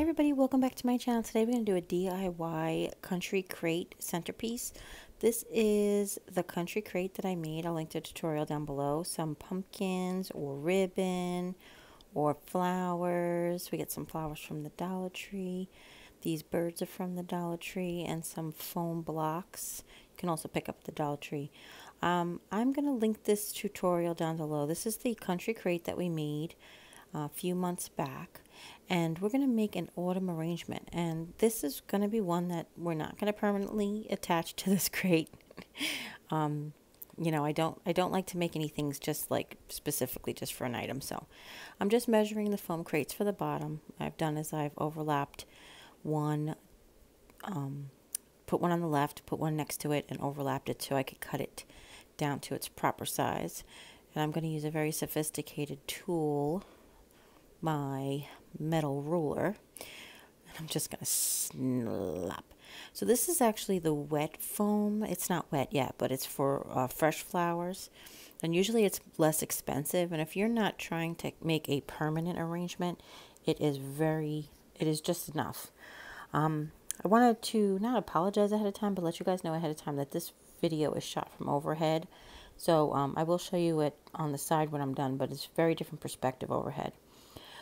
Hi everybody, welcome back to my channel. Today we're going to do a DIY country crate centerpiece. This is the country crate that I made. I'll link the tutorial down below. Some pumpkins or ribbon or flowers. We get some flowers from the Dollar Tree. These birds are from the Dollar Tree and some foam blocks. You can also pick up the Dollar Tree. Um, I'm going to link this tutorial down below. This is the country crate that we made a few months back and we're going to make an autumn arrangement. And this is going to be one that we're not going to permanently attach to this crate um, you know I don't I don't like to make any things just like specifically just for an item. So I'm just measuring the foam crates for the bottom. I've done is I've overlapped one um, put one on the left put one next to it and overlapped it so I could cut it down to its proper size. And I'm going to use a very sophisticated tool my metal ruler. And I'm just going to snap. So this is actually the wet foam. It's not wet yet, but it's for uh, fresh flowers. And usually it's less expensive. And if you're not trying to make a permanent arrangement, it is very, it is just enough. Um, I wanted to not apologize ahead of time, but let you guys know ahead of time that this video is shot from overhead. So um, I will show you it on the side when I'm done, but it's very different perspective overhead.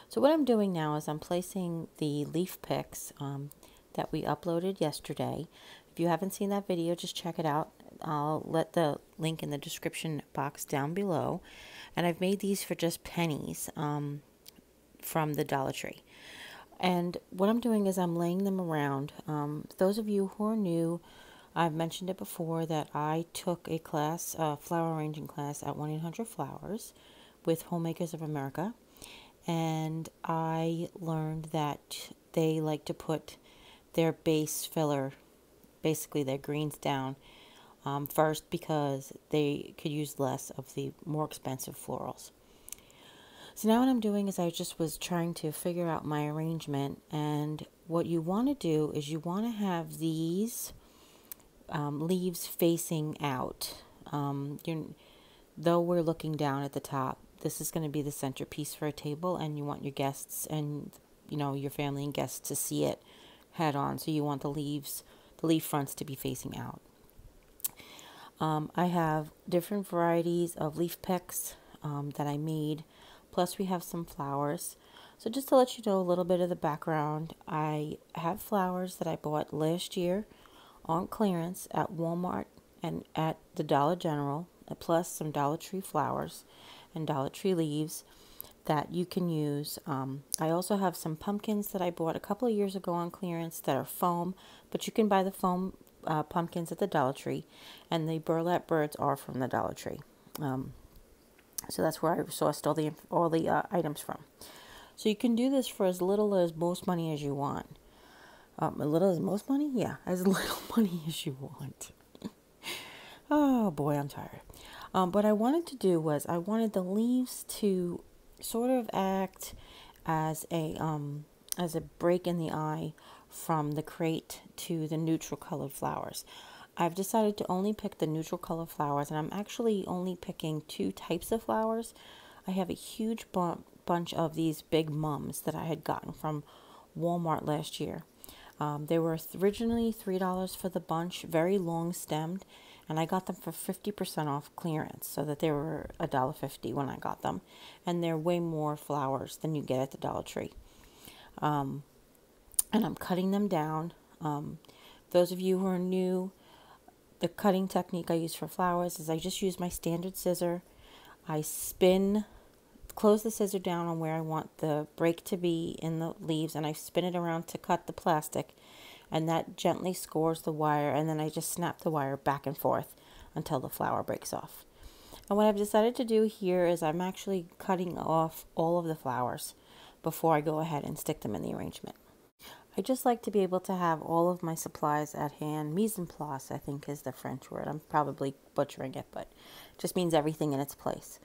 So what I'm doing now is I'm placing the leaf picks um, that we uploaded yesterday. If you haven't seen that video, just check it out. I'll let the link in the description box down below. And I've made these for just pennies um, from the Dollar Tree. And what I'm doing is I'm laying them around. Um, those of you who are new, I've mentioned it before that I took a class, a flower arranging class at 1-800-Flowers with Homemakers of America and I learned that they like to put their base filler, basically their greens down um, first because they could use less of the more expensive florals. So now what I'm doing is I just was trying to figure out my arrangement and what you want to do is you want to have these um, leaves facing out. Um, though we're looking down at the top, this is going to be the centerpiece for a table and you want your guests and you know your family and guests to see it head on. So you want the leaves the leaf fronts to be facing out. Um, I have different varieties of leaf picks um, that I made plus we have some flowers. So just to let you know a little bit of the background I have flowers that I bought last year on clearance at Walmart and at the Dollar General plus some Dollar Tree flowers and Dollar Tree leaves that you can use. Um, I also have some pumpkins that I bought a couple of years ago on clearance that are foam, but you can buy the foam uh, pumpkins at the Dollar Tree, and the burlap birds are from the Dollar Tree. Um, so that's where I sourced all the all the uh, items from. So you can do this for as little as most money as you want. Um, a little as most money? Yeah, as little money as you want. oh boy, I'm tired. Um, what I wanted to do was I wanted the leaves to sort of act as a um, as a break in the eye from the crate to the neutral colored flowers. I've decided to only pick the neutral color flowers and I'm actually only picking two types of flowers. I have a huge bu bunch of these big mums that I had gotten from Walmart last year. Um, they were originally $3 for the bunch, very long stemmed, and I got them for 50% off clearance so that they were $1.50 when I got them. And they're way more flowers than you get at the Dollar Tree. Um, and I'm cutting them down. Um, those of you who are new the cutting technique I use for flowers is I just use my standard scissor. I spin close the scissor down on where I want the break to be in the leaves and I spin it around to cut the plastic and that gently scores the wire and then I just snap the wire back and forth until the flower breaks off. And what I've decided to do here is I'm actually cutting off all of the flowers before I go ahead and stick them in the arrangement. I just like to be able to have all of my supplies at hand. Mise en place, I think, is the French word. I'm probably butchering it, but it just means everything in its place.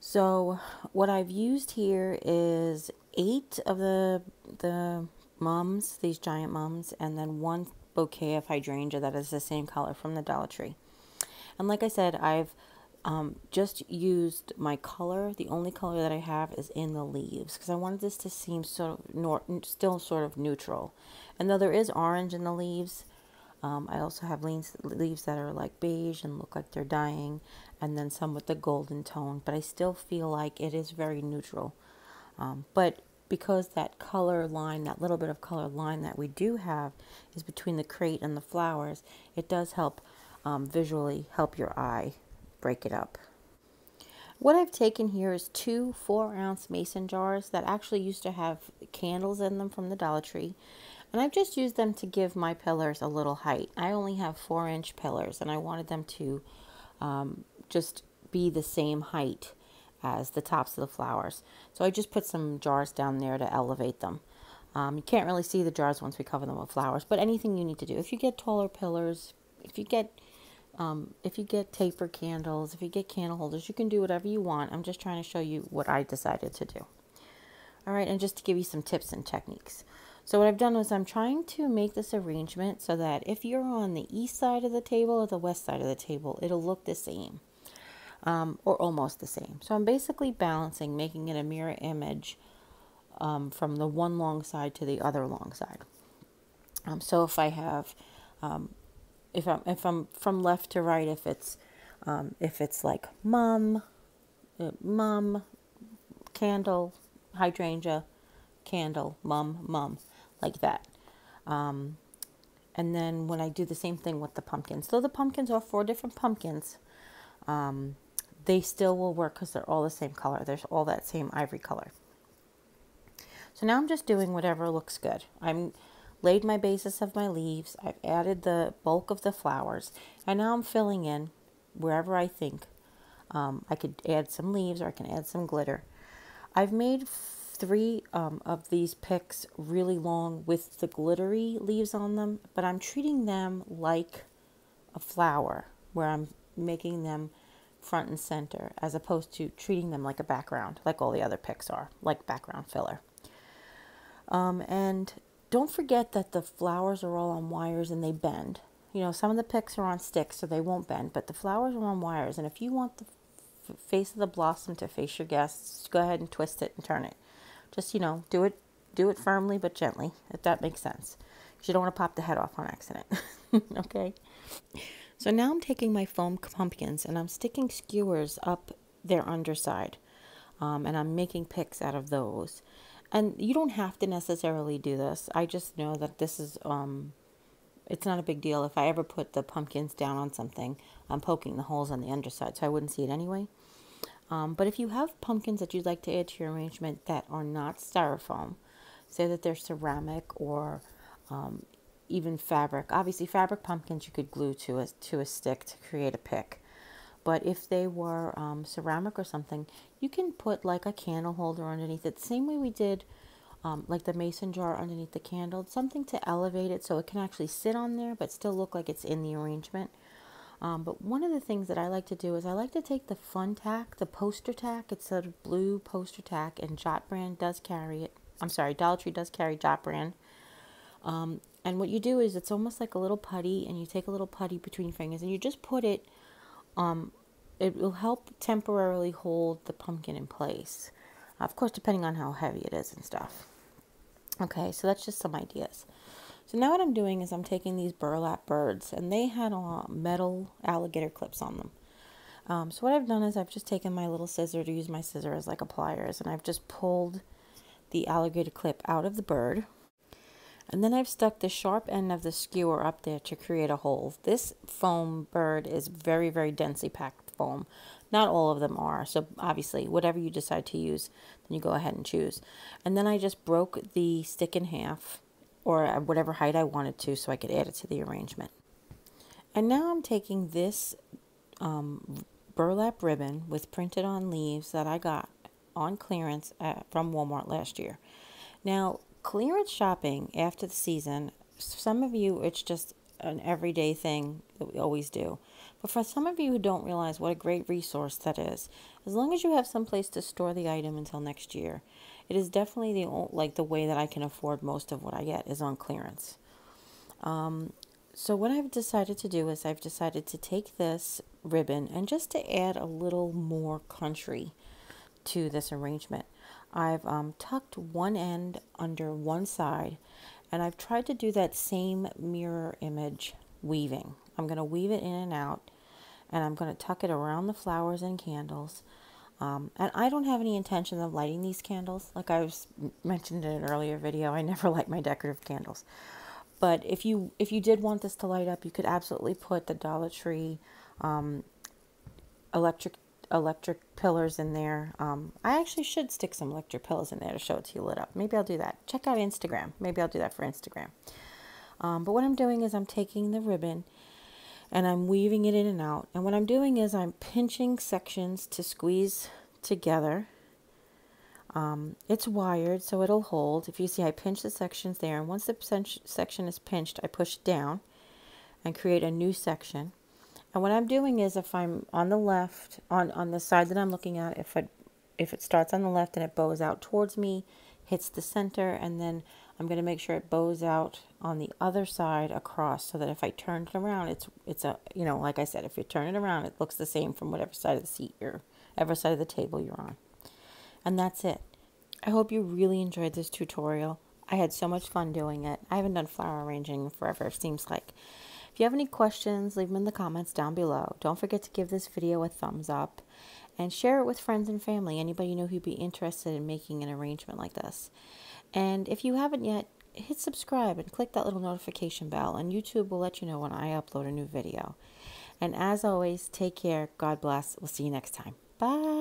So what I've used here is eight of the the mums, these giant mums, and then one bouquet of hydrangea that is the same color from the Dollar Tree. And like I said, I've um, just used my color. The only color that I have is in the leaves because I wanted this to seem sort of still sort of neutral. And though there is orange in the leaves, um, I also have leaves, leaves that are like beige and look like they're dying, and then some with the golden tone. But I still feel like it is very neutral. Um, but because that color line, that little bit of color line that we do have is between the crate and the flowers, it does help um, visually help your eye break it up. What I've taken here is two four ounce mason jars that actually used to have candles in them from the Dollar Tree. And I've just used them to give my pillars a little height. I only have four inch pillars and I wanted them to um, just be the same height as the tops of the flowers. So I just put some jars down there to elevate them. Um, you can't really see the jars once we cover them with flowers, but anything you need to do. If you get taller pillars, if you get um, if you get taper candles, if you get candle holders, you can do whatever you want. I'm just trying to show you what I decided to do. All right, and just to give you some tips and techniques. So what I've done is I'm trying to make this arrangement so that if you're on the east side of the table or the west side of the table, it'll look the same um, or almost the same. So I'm basically balancing, making it a mirror image um, from the one long side to the other long side. Um, so if I have um, if I'm if I'm from left to right, if it's um, if it's like mum, uh, mum, candle, hydrangea, candle, mum, mum, like that. Um, and then when I do the same thing with the pumpkins, so the pumpkins are four different pumpkins, um, they still will work because they're all the same color. There's all that same ivory color. So now I'm just doing whatever looks good. I'm laid my basis of my leaves. I've added the bulk of the flowers. And now I'm filling in wherever I think um, I could add some leaves or I can add some glitter. I've made three um, of these picks really long with the glittery leaves on them, but I'm treating them like a flower where I'm making them front and center as opposed to treating them like a background, like all the other picks are, like background filler. Um, and don't forget that the flowers are all on wires and they bend. You know, some of the picks are on sticks so they won't bend, but the flowers are on wires. And if you want the face of the blossom to face your guests, go ahead and twist it and turn it. Just, you know, do it do it firmly but gently, if that makes sense. Because you don't want to pop the head off on accident. okay? So now I'm taking my foam pumpkins and I'm sticking skewers up their underside. Um, and I'm making picks out of those. And you don't have to necessarily do this. I just know that this is um it's not a big deal. If I ever put the pumpkins down on something, I'm poking the holes on the underside, so I wouldn't see it anyway. Um, but if you have pumpkins that you'd like to add to your arrangement that are not styrofoam, say that they're ceramic or um, even fabric. Obviously, fabric pumpkins you could glue to a to a stick to create a pick. But if they were um, ceramic or something, you can put like a candle holder underneath it. Same way we did um, like the mason jar underneath the candle. Something to elevate it so it can actually sit on there but still look like it's in the arrangement. Um, but one of the things that I like to do is I like to take the fun tack, the poster tack. It's a blue poster tack, and Jot Brand does carry it. I'm sorry, Dollar Tree does carry Jot Brand. Um, and what you do is it's almost like a little putty, and you take a little putty between your fingers, and you just put it um, it will help temporarily hold the pumpkin in place. Of course, depending on how heavy it is and stuff. Okay, so that's just some ideas. So now what I'm doing is I'm taking these burlap birds, and they had uh, metal alligator clips on them. Um, so what I've done is I've just taken my little scissor to use my scissor as like a pliers, and I've just pulled the alligator clip out of the bird. And then I've stuck the sharp end of the skewer up there to create a hole. This foam bird is very, very densely packed foam. Not all of them are. So obviously, whatever you decide to use, then you go ahead and choose. And then I just broke the stick in half or whatever height I wanted to so I could add it to the arrangement. And now I'm taking this um, burlap ribbon with printed on leaves that I got on clearance at, from Walmart last year. Now, clearance shopping after the season, some of you, it's just an everyday thing that we always do. But for some of you who don't realize what a great resource that is, as long as you have some place to store the item until next year, it is definitely the like the way that I can afford most of what I get is on clearance. Um, So what I've decided to do is I've decided to take this ribbon and just to add a little more country to this arrangement. I've um, tucked one end under one side and I've tried to do that same mirror image weaving. I'm going to weave it in and out and I'm going to tuck it around the flowers and candles. Um, and I don't have any intention of lighting these candles. Like I was mentioned in an earlier video, I never light my decorative candles. But if you if you did want this to light up, you could absolutely put the Dollar Tree um, electric electric pillars in there. Um, I actually should stick some electric pillars in there to show it to you lit up. Maybe I'll do that. Check out Instagram. Maybe I'll do that for Instagram. Um, but what I'm doing is I'm taking the ribbon and I'm weaving it in and out. And what I'm doing is I'm pinching sections to squeeze together. Um, it's wired so it'll hold. If you see, I pinch the sections there, and once the section is pinched, I push down and create a new section. And what I'm doing is if I'm on the left, on, on the side that I'm looking at, if it, if it starts on the left and it bows out towards me, hits the center, and then I'm going to make sure it bows out on the other side across so that if I turn it around, it's, it's a, you know, like I said, if you turn it around, it looks the same from whatever side of the seat you're, ever side of the table you're on. And that's it. I hope you really enjoyed this tutorial. I had so much fun doing it. I haven't done flower arranging forever, it seems like. If you have any questions, leave them in the comments down below. Don't forget to give this video a thumbs up and share it with friends and family, anybody you know who'd be interested in making an arrangement like this. And if you haven't yet, hit subscribe and click that little notification bell, and YouTube will let you know when I upload a new video. And as always, take care. God bless. We'll see you next time. Bye.